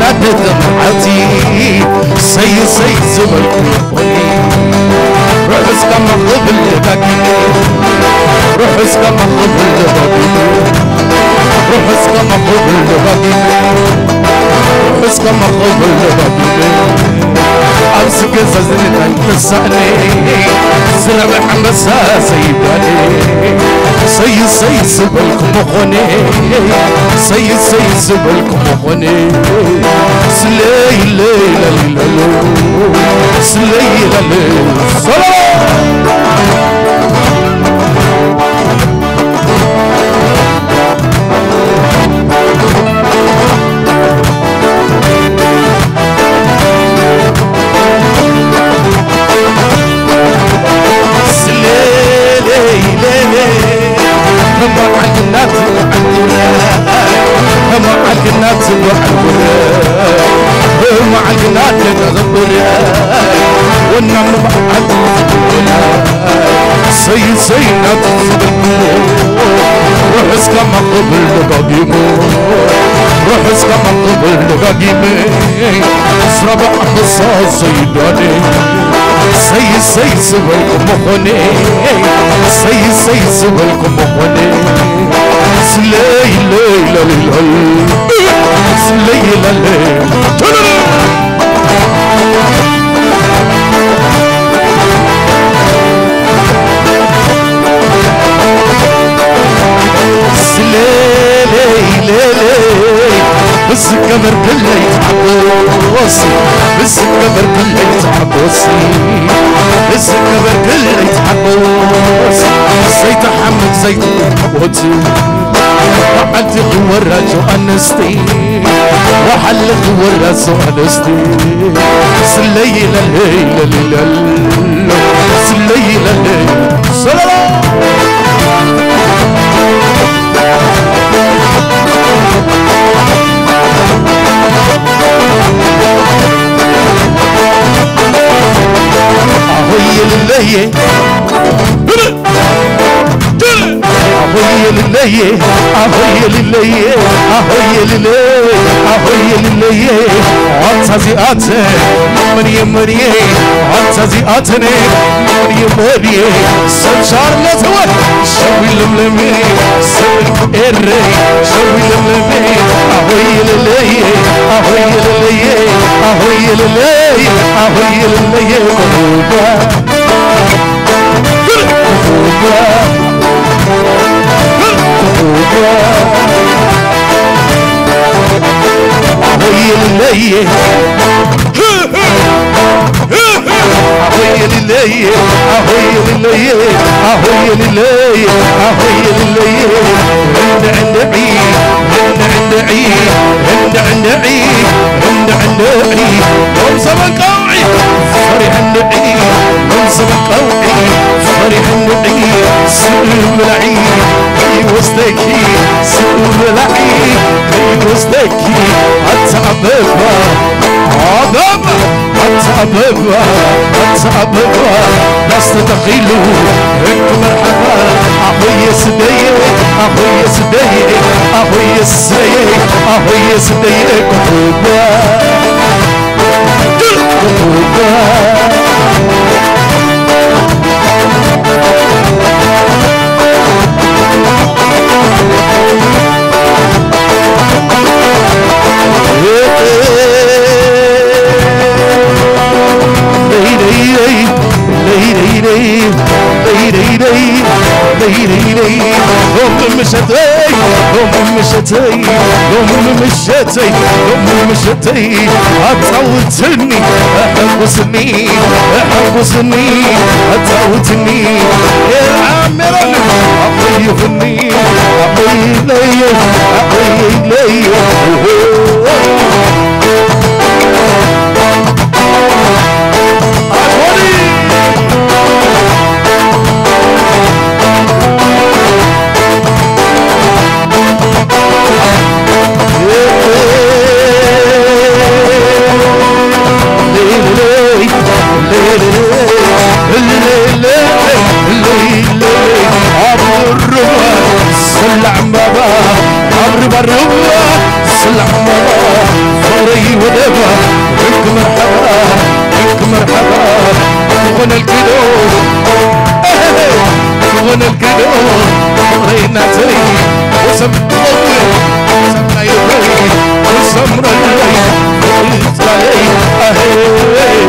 معلقنا دمعتي سي سي زبل روح اسكا مخضب اللي باقي روح اللي باقي امسك ززني تنساني. سرب حمسا سيداني سي سي سبلكم مخوني سي سي سبلكم مخوني سلي لي لي سي سي روح اسكا مقبل بقيمو روح اسكا مقبل بقيمي سربع حصاص سيداني سي سي سبلكم مخوني سي سي سبلكم مخوني سلي لي لي لي سلي لي بس بس القمر كله يتحبسي بس القمر كله يتحبسي زيت حمد زيت حبوتي وحلت غورة جو أنستي. وحلت غورة جو أنستي. سليلة ليلة ليلة سليلة ليلة سلام አትኔ የመሪ ሰብሻር ለተወል ሸዊ ለምለሜ ሰብል ኤሬ ሸዊ ለምለሜ አሆይ ልለየ አሆይ ልለየ አሆይ ልለየ አሆይ ልለየ ቆባ ቆባ አሆይ ልለየ ahoy lillahi ahoy lillahi ahoy lillahi عند عند عيد عند عند عيد عند عند عيد عند عند عيد يوم زمن قوعي فرح النعيد يوم زمن قوعي فرح النعيد سلم العيد اي وسطكي سلم العيد اي وسطكي اتعببها اتعببها لا استدخلوا انت مرحبا أخوي سدي أخوي سدي أخوي سدي أخوي سدي كتوبا هم مشتي هم مشتي هتعودني احبسني احبسني هتعودني يا عامر اخيفني أخي لي أخي لي بروا سلام فري ودبا بك مرحبا بك مرحبا غنى الكدو غنى الكدو رينا تري وسم قوي سمنا يبري وسمنا يبري اهي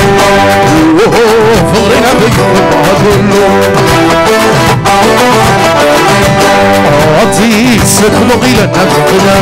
Oh, forever you are alone. أعطيك سكن إلى نفسنا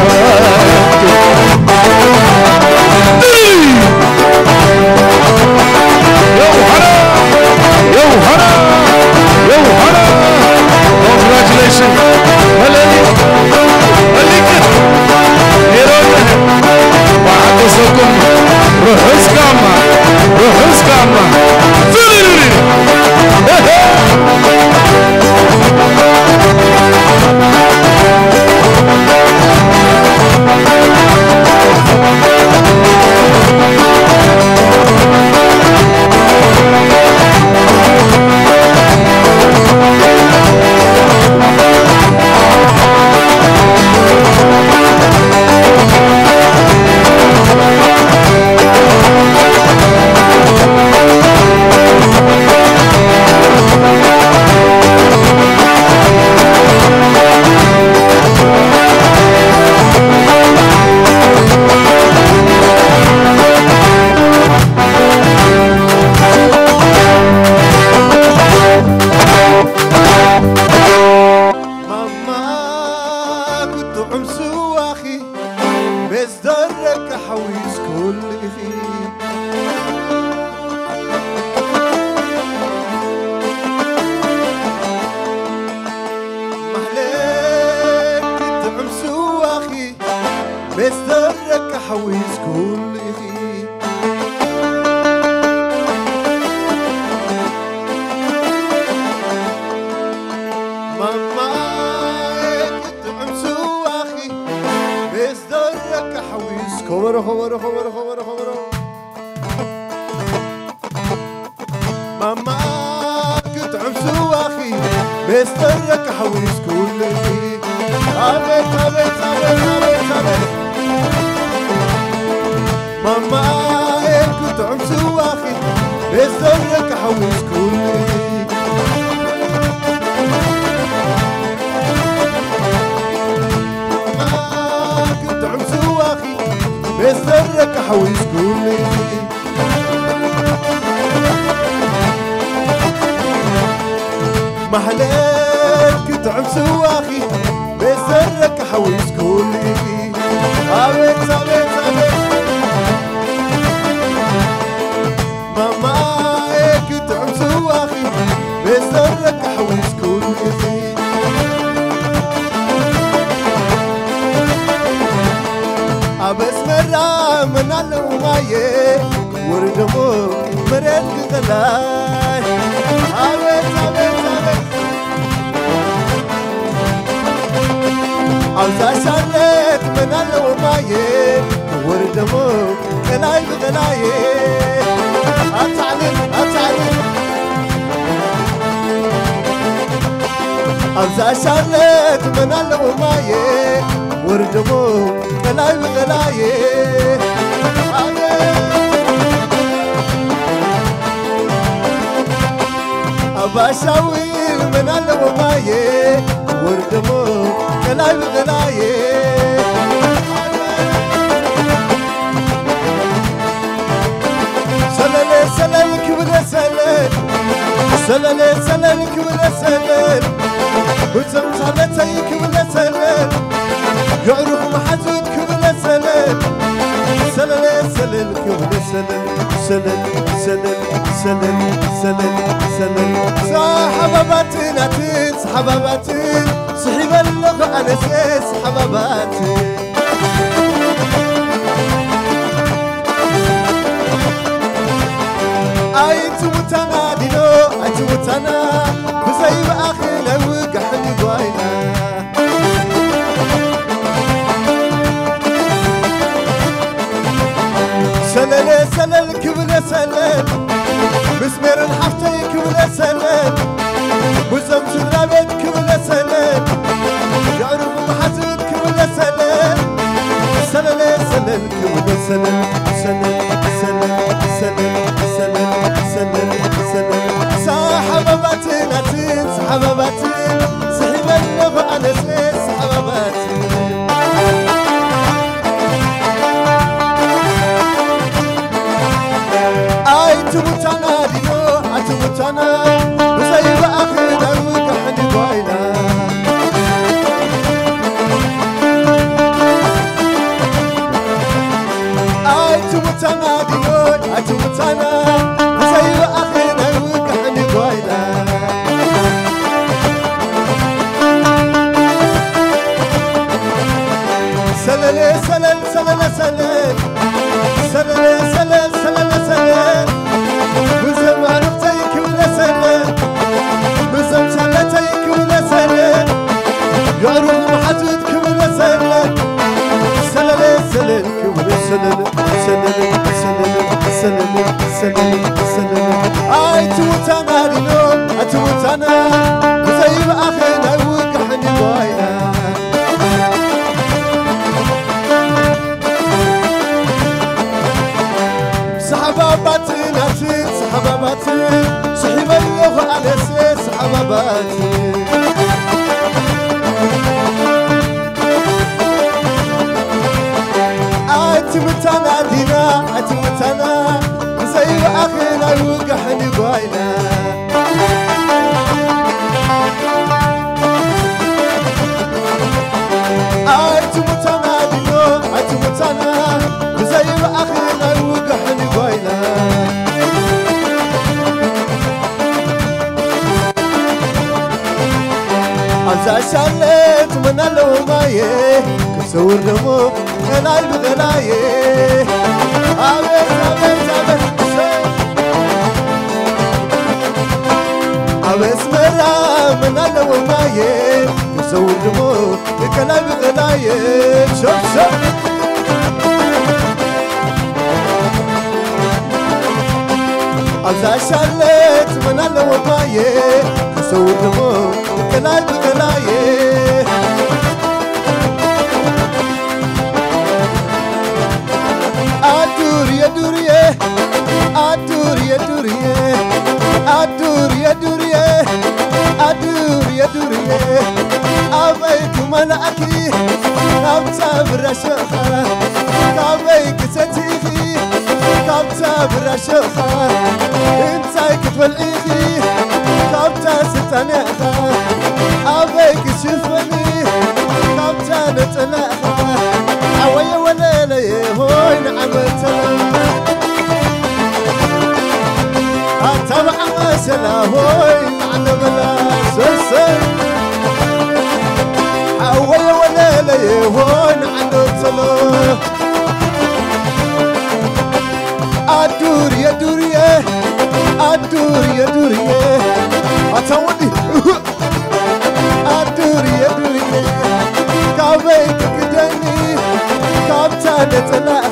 ازيك حوز ما كنت عمسي واخي بسرك حوز ما محلك كنت عمسي واخي بسرك حوز كلي ኣብዛ ሻርነት መን ኣለዎ ማየ ውርድሞ ቀላይ ንቐላየ ኣባሻዊል መን ኣለዎ ማየ ውርድሞ ቀላይ ንቐላየ ሰለለ ሰለል ክብረ ሰለል سلال سلال كبر سلال وتم صلاتي كبر سلال يعرف محزود كبر سلال سلال سلال كبر سلال سلال سلال سلال سلال سلال صحباتي نتين صحباتي صحيب اللغة أنا سيس حباباتي أيتو متنا بزي بأخي لو قحني قاينا سلل سلل كبل سلل مسمير الحفتي كبل سلل وزم سلابت كبل سلل يعرف محسود كبل سلل سلل سلل كبل سلل baki አዛሻለት ምናለው ማዬ ከስውር ደግሞ ቀላይ ብቀላዬ አበስመራ ምናለው ማዬ ከስውር ደግሞ ቀላይ ብቀላዬ ሾፕ عزاشالت من على وطايه حسود مو كلال بكلايه Let's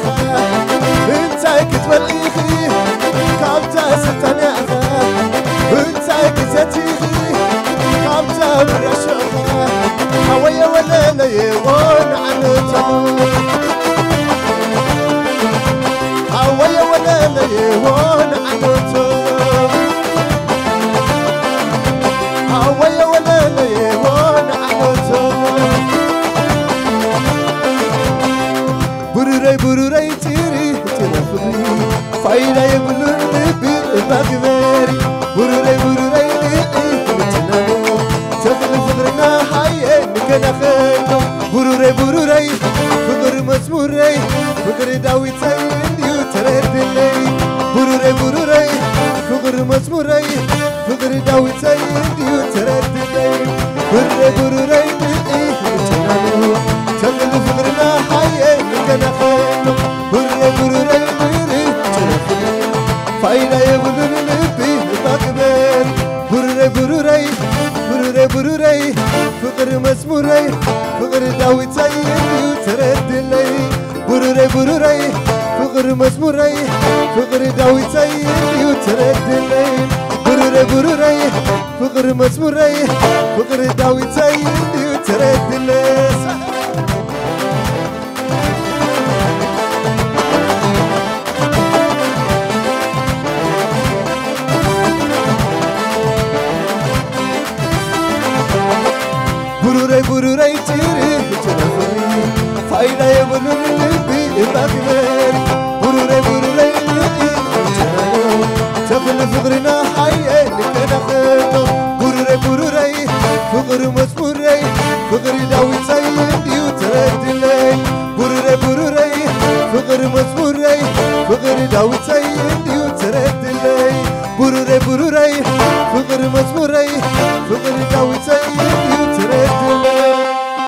بروري بروري بروري فقر مسموري فقر داوي تايري وترد لي بروري بروري فقر مسموري فقر داوي تايري وترد لي بروري بروري فقر مسموري فقر داوي تايري وترد لي Bururey bururey çirik çırafını Faydaya vururlu bir bakır Bururey bururey çirik çırafını Çapılı fıkrına hayyelik enakıtım Bururey bururey fıkrı mızmurey Fıkrı davit sayın diyor tereddiley Bururey bururey fıkrı mızmurey Fıkrı davit sayın diyor tereddiley Bururey bururey fıkrı mızmurey